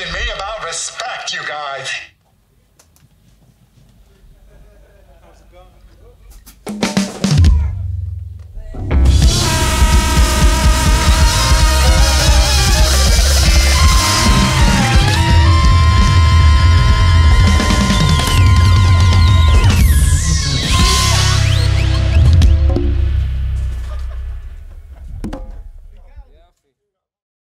teaching me about respect, you guys.